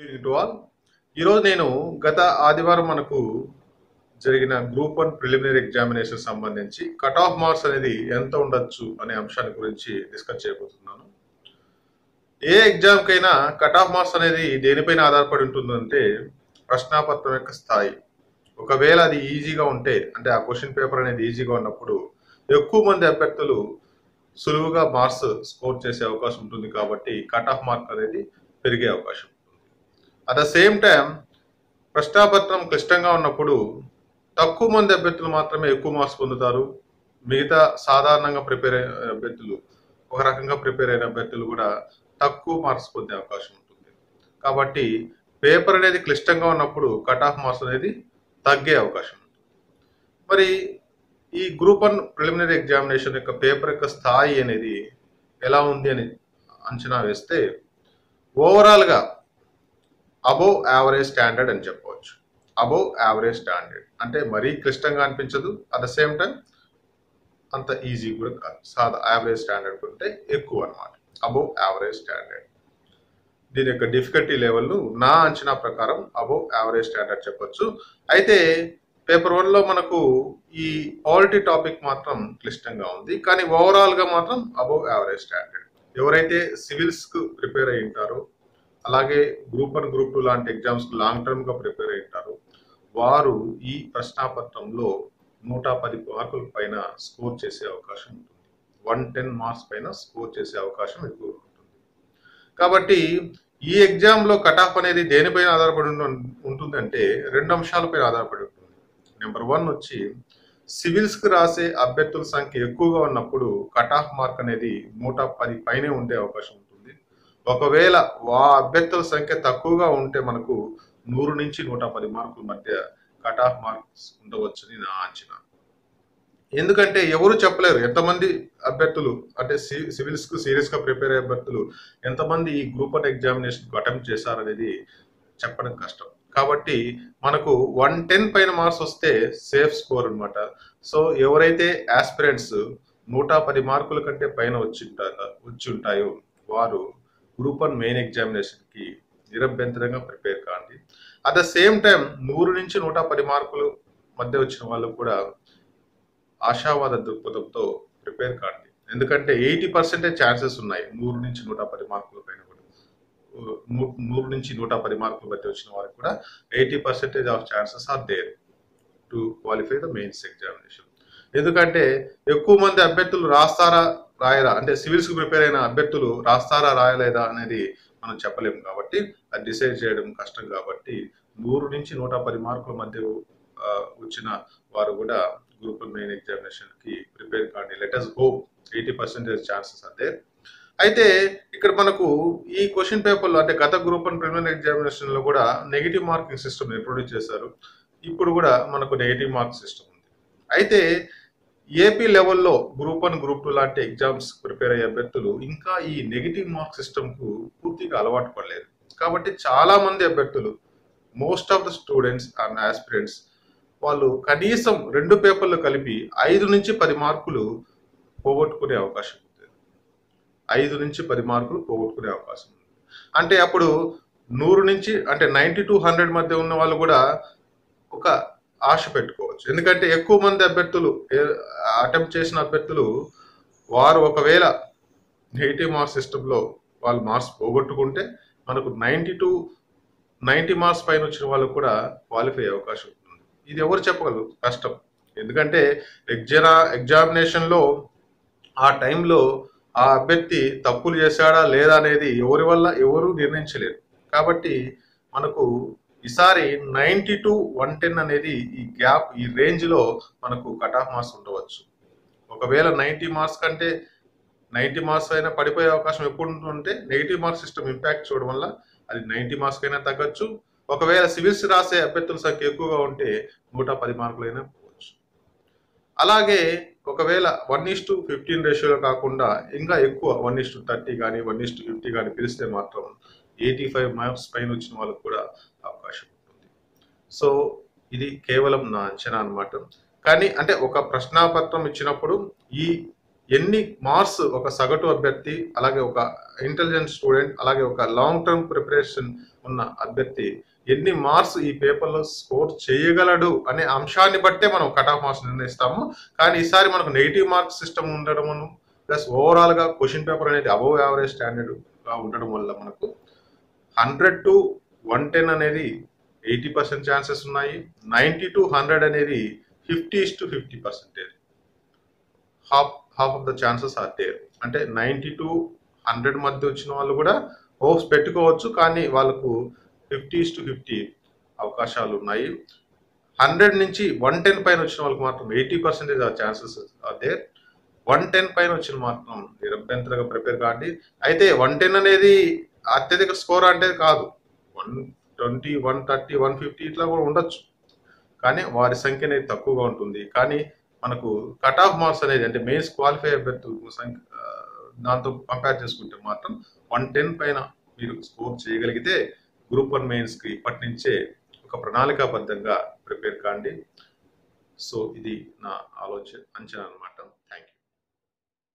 To all ఈరోజు నేను గత ఆదివారం మనకు జరిగిన గ్రూప్ వన్ ప్రిలిమినరీ ఎగ్జామినేషన్ సంబంధించి కట్ ఆఫ్ మార్క్స్ అనేది ఎంత ఉండొచ్చు అనే అంశాన్ని గురించి డిస్కస్ చేయబోతున్నాను. ఏ ఎగ్జామ్కైనా కట్ ఆఫ్ మార్క్స్ అనేది దేనిపైన ఆధారపడి ఉంటుందంటే ప్రశ్నాపత్రం యొక్క స్థాయి. ఒకవేళ అది ఈజీగా ఉంటే అంటే ఆ క్వశ్చన్ పేపర్ అనేది ఈజీగా ఉన్నప్పుడు ఎక్కువ మంది అభ్యర్థులు సులువుగా మార్క్స్ స్కోర్ చేసే అవకాశం ఉంటుంది కాబట్టి కట్ ఆఫ్ మార్క్ అనేది పెరిగే అవకాశం. అట్ ద సేమ్ టైం ప్రశ్నాపత్రం క్లిష్టంగా ఉన్నప్పుడు తక్కువ మంది అభ్యర్థులు మాత్రమే ఎక్కువ మార్క్స్ పొందుతారు. మిగతా సాధారణంగా ప్రిపేర్ అయిన అభ్యర్థులు ఒక రకంగా ప్రిపేర్ అయిన అభ్యర్థులు కూడా తక్కువ మార్క్స్ పొందే అవకాశం ఉంటుంది. కాబట్టి పేపర్ అనేది క్లిష్టంగా ఉన్నప్పుడు కట్ ఆఫ్ మార్క్స్ అనేది తగ్గే అవకాశం ఉంటుంది. మరి ఈ గ్రూప్ వన్ ప్రిలిమినరీ ఎగ్జామినేషన్ యొక్క పేపర్ యొక్క స్థాయి అనేది ఎలా ఉంది అని అంచనా వేస్తే ఓవరాల్గా అబోవ్ యావరేజ్ స్టాండర్డ్ అని చెప్పవచ్చు. అబోవ్ యావరేజ్ స్టాండర్డ్ అంటే మరీ క్లిష్టంగా అనిపించదు. అట్ ద సేమ్ టైం అంత ఈజీ కూడా కాదు. సాదా యావరేజ్ స్టాండర్డ్ కంటే ఎక్కువ అనమాట అబోవ్ యావరేజ్ స్టాండర్డ్ దీని యొక్క డిఫికల్టీ లెవెల్ను నా అంచనా ప్రకారం అబోవ్ యావరేజ్ స్టాండర్డ్ చెప్పొచ్చు. అయితే పేపర్ వన్లో మనకు ఈ పాలిటీ టాపిక్ మాత్రం క్లిష్టంగా ఉంది. కానీ ఓవరాల్గా మాత్రం అబోవ్ యావరేజ్ స్టాండర్డ్ ఎవరైతే సివిల్స్కు ప్రిపేర్ అయి ఉంటారో అలాగే గ్రూప్ వన్ గ్రూప్ టూ లాంటి ఎగ్జామ్స్ లాంగ్ టర్మ్గా ప్రిపేర్ అయ్యారు వారు ఈ ప్రశ్నాపత్రంలో నూట పది మార్కుల పైన స్కోర్ చేసే అవకాశం ఉంటుంది. వన్ టెన్ మార్క్స్ పైన స్కోర్ చేసే అవకాశం ఎక్కువ ఉంటుంది. కాబట్టి ఈ ఎగ్జామ్లో కట్ ఆఫ్ అనేది దేనిపైన ఆధారపడి ఉంటుందంటే రెండు అంశాలపైన ఆధారపడి ఉంటుంది. నెంబర్ వన్ వచ్చి సివిల్స్కి రాసే అభ్యర్థుల సంఖ్య ఎక్కువగా ఉన్నప్పుడు కట్ ఆఫ్ మార్క్ అనేది నూట పది పైనే ఉండే అవకాశం ఉంటుంది. ఒకవేళ వా అభ్యర్థుల సంఖ్య తక్కువగా ఉంటే మనకు నూరు నుంచి నూట పది మార్కుల మధ్య కట్ ఆఫ్ మార్క్స్ ఉండవచ్చని నా అంచనా. ఎందుకంటే ఎవరు చెప్పలేరు. ఎంతమంది అభ్యర్థులు అంటే సి- సివిల్స్కు సీరియస్గా ప్రిపేర్ అయ్యే అభ్యర్థులు ఎంతమంది ఈ గ్రూప్ వన్ ఎగ్జామినేషన్ అటెంప్ట్ చేశారనేది చెప్పడం కష్టం. కాబట్టి మనకు వన్ టెన్ పైన మార్క్స్ వస్తే సేఫ్ స్కోర్ అనమాట సో ఎవరైతే ఆస్పిరెంట్స్ నూట పది మార్కుల కంటే పైన వచ్చి ఉంటారో వచ్చి ఉంటాయో వారు గ్రూప్ వన్ మెయిన్ ఎగ్జామినేషన్కి నిరభ్యంతరంగా ప్రిపేర్ కాండి. అట్ ద సేమ్ టైం నూరు నుంచి నూట పది మార్కులు మధ్య వచ్చిన వాళ్ళు కూడా ఆశావాద దృక్పథంతో ప్రిపేర్ కాండి. ఎందుకంటే ఎయిటీ పర్సెంటేజ్ ఛాన్సెస్ ఉన్నాయి నూరు నుంచి నూట పది మార్కుల పైన కూడా. నూరు నుంచి నూట పది మార్కుల మధ్య వచ్చిన వారికి కూడా eighty percentage of chances are there to qualify the mains examination ఎందుకంటే ఎక్కువ మంది అభ్యర్థులు రాస్తారా రాయరా అంటే సివిల్స్కు ప్రిపేర్ అయిన అభ్యర్థులు రాస్తారా రాయలేదా అనేది మనం చెప్పలేము కాబట్టి అది డిసైడ్ చేయడం కష్టం కాబట్టి నూరు నుంచి నూట పది మార్కుల మధ్య వచ్చిన వారు కూడా గ్రూప్ మెయిన్ ఎగ్జామినేషన్కి ప్రిపేర్ కానీ let us hope eighty percentage chances అంతే అయితే ఇక్కడ మనకు ఈ క్వశ్చన్ పేపర్లో అంటే గత గ్రూప్ అండ్ ప్రిలిమినరీ ఎగ్జామినేషన్లో కూడా నెగిటివ్ మార్కింగ్ సిస్టమ్ ఇంట్రొడ్యూస్ చేశారు. ఇప్పుడు కూడా మనకు నెగిటివ్ మార్క్ సిస్టమ్ ఉంది. అయితే ఏపీ లెవెల్లో గ్రూప్ వన్ గ్రూప్ టూ లాంటి ఎగ్జామ్స్ ప్రిపేర్ అయ్యే అభ్యర్థులు ఇంకా ఈ నెగిటివ్ మార్క్ సిస్టమ్కు పూర్తిగా అలవాటు పడలేదు. కాబట్టి చాలా మంది అభ్యర్థులు most of the students and aspirants వాళ్ళు కనీసం రెండు పేపర్లు కలిపి ఐదు నుంచి పది మార్కులు పోగొట్టుకునే అవకాశం ఉంది. ఐదు నుంచి పది మార్కులు పోగొట్టుకునే అవకాశం ఉంది. అంటే అప్పుడు నూరు నుంచి అంటే నైంటీ టు హండ్రెడ్ మధ్య ఉన్న వాళ్ళు కూడా ఒక ఆశ పెట్టుకోవచ్చు. ఎందుకంటే ఎక్కువ మంది అభ్యర్థులు అటెంప్ట్ చేసిన అభ్యర్థులు వారు ఒకవేళ నెగిటివ్ మార్క్స్ సిస్టంలో వాళ్ళు మార్క్స్ పోగొట్టుకుంటే మనకు నైంటీ టు నైంటీ మార్క్స్ పైన వచ్చిన వాళ్ళు కూడా క్వాలిఫై అయ్యే అవకాశం ఉంటుంది. ఇది ఎవరు చెప్పగలరు? కష్టం. ఎందుకంటే ఎగ్జా ఎగ్జామినేషన్లో ఆ టైంలో ఆ అభ్యర్థి తప్పులు చేశాడా లేదా అనేది ఎవరి వల్ల ఎవరు నిర్ణయించలేరు. కాబట్టి మనకు ఈసారి నైంటీ టు వన్ టెన్ అనేది ఈ గ్యాప్ ఈ రేంజ్లో మనకు కట్ ఆఫ్ మార్క్స్ ఉండవచ్చు. ఒకవేళ నైంటీ మార్క్స్ కంటే నైంటీ మార్క్స్ అయినా పడిపోయే అవకాశం ఎప్పుడు ఉంటుందంటే నెగిటివ్ మార్క్స్ సిస్టమ్ ఇంపాక్ట్ చూడడం వల్ల అది నైంటీ మార్క్స్ అయినా తగ్గచ్చు. ఒకవేళ సివిల్స్ రాసే అభ్యర్థుల సంఖ్య ఎక్కువగా ఉంటే నూట పది మార్కులైనా పోవచ్చు. అలాగే ఒకవేళ వన్ ఇస్ టు ఫిఫ్టీన్ రేషియోలో కాకుండా ఇంకా ఎక్కువ వన్ ఇస్ టు థర్టీ కానీ వన్ ఇస్ టు ఫిఫ్టీ కానీ పిలిస్తే మాత్రం ఎయిటీ ఫైవ్ మార్క్స్ పైన వచ్చిన వాళ్ళకు కూడా సో ఇది కేవలం నా అంచనా అన్నమాట. కానీ అంటే ఒక ప్రశ్నాపత్రం ఇచ్చినప్పుడు ఈ ఎన్ని మార్క్స్ ఒక సగటు అభ్యర్థి అలాగే ఒక ఇంటెలిజెంట్ స్టూడెంట్ అలాగే ఒక లాంగ్ టర్మ్ ప్రిపరేషన్ ఉన్న అభ్యర్థి ఎన్ని మార్క్స్ ఈ పేపర్లో స్కోర్ చేయగలడు అనే అంశాన్ని బట్టే మనం కట్ ఆఫ్ మార్క్స్ నిర్ణయిస్తాము. కానీ ఈసారి మనకు నెగిటివ్ మార్క్స్ సిస్టమ్ ఉండడం ప్లస్ ఓవరాల్గా క్వశ్చన్ పేపర్ అనేది అబవ్ యావరేజ్ స్టాండర్డ్గా ఉండడం వల్ల మనకు హండ్రెడ్ టు వన్ టెన్ అనేది ఎయిటీ పర్సెంట్ ఛాన్సెస్ ఉన్నాయి. నైంటీ టు హండ్రెడ్ అనేది fifty to fifty percentage half half of the chances are there. అంటే నైంటీ టు హండ్రెడ్ మధ్య వచ్చిన వాళ్ళు కూడా హోప్స్ పెట్టుకోవచ్చు కానీ వాళ్ళకు ఫిఫ్టీ టు ఫిఫ్టీ అవకాశాలు ఉన్నాయి. హండ్రెడ్ నుంచి వన్ టెన్ పైన వచ్చిన వాళ్ళకి మాత్రం ఎయిటీ పర్సెంటేజ్ ఆ chances are there. One ten పైన వచ్చిన మాత్రం నిరభ్యంతరంగా ప్రిపేర్ కాండి. అయితే వన్ టెన్ అనేది అత్యధిక స్కోర్ అంటే కాదు. One twenty one thirty one fifty ఇట్లా కూడా ఉండొచ్చు. కానీ వారి సంఖ్య అనేది తక్కువగా ఉంటుంది. కానీ మనకు కట్ ఆఫ్ మార్క్స్ అనేది అంటే మెయిన్స్ క్వాలిఫై అభ్యర్థుల సంఖ్య దాంతో కంపేర్ చేసుకుంటే మాత్రం వన్ టెన్ పైన మీరు స్కోర్ చేయగలిగితే గ్రూప్ వన్ మెయిన్స్కి ఇప్పటి నుంచే ఒక ప్రణాళికాబద్ధంగా ప్రిపేర్ కాండి. సో ఇది నా ఆలోచన అంచనా అనమాట థ్యాంక్ యూ